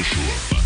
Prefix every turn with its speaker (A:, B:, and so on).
A: Joshua.